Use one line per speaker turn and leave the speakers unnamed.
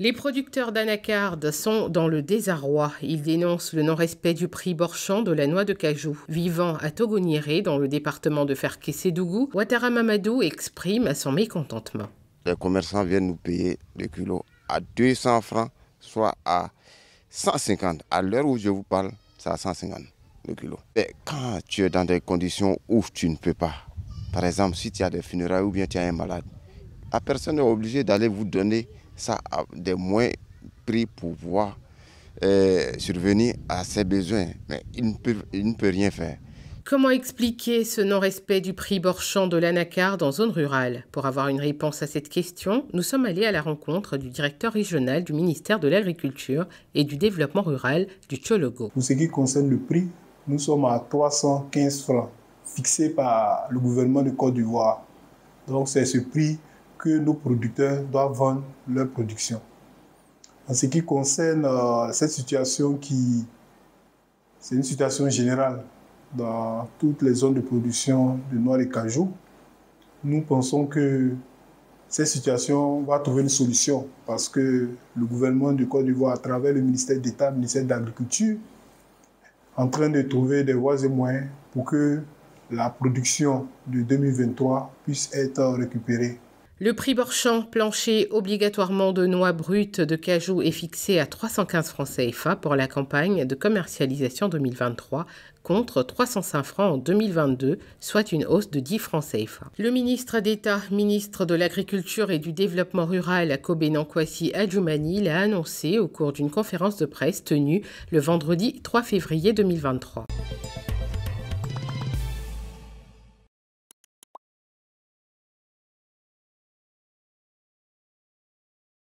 Les producteurs d'anacarde sont dans le désarroi. Ils dénoncent le non-respect du prix borchant de la noix de cajou. Vivant à Togoniré, dans le département de Ferkessédougou, Ouattara Mamadou exprime son mécontentement.
Les commerçants viennent nous payer le kilo à 200 francs, soit à 150. À l'heure où je vous parle, c'est à 150 le kilo. Et quand tu es dans des conditions où tu ne peux pas, par exemple, si tu as des funérailles ou bien tu as un malade, la personne est obligée d'aller vous donner ça a des moins prix pour pouvoir euh, survenir à ses besoins. Mais il ne peut, il ne peut rien faire.
Comment expliquer ce non-respect du prix borchant de l'anacarde en zone rurale? Pour avoir une réponse à cette question, nous sommes allés à la rencontre du directeur régional du ministère de l'Agriculture et du Développement rural du Tchologo.
Pour ce qui concerne le prix, nous sommes à 315 francs fixés par le gouvernement de Côte d'Ivoire. Donc c'est ce prix que nos producteurs doivent vendre leur production. En ce qui concerne euh, cette situation qui, c'est une situation générale dans toutes les zones de production de noix et cajou, nous pensons que cette situation va trouver une solution parce que le gouvernement du Côte d'Ivoire, à travers le ministère d'État, le ministère de l'Agriculture, en train de trouver des voies et moyens pour que la production de 2023 puisse être récupérée.
Le prix Borchamp plancher obligatoirement de noix brutes de cajou est fixé à 315 francs CFA pour la campagne de commercialisation 2023 contre 305 francs en 2022, soit une hausse de 10 francs CFA. Le ministre d'État, ministre de l'Agriculture et du Développement rural, Kobe Nankwasi Adjoumani, l'a annoncé au cours d'une conférence de presse tenue le vendredi 3 février 2023.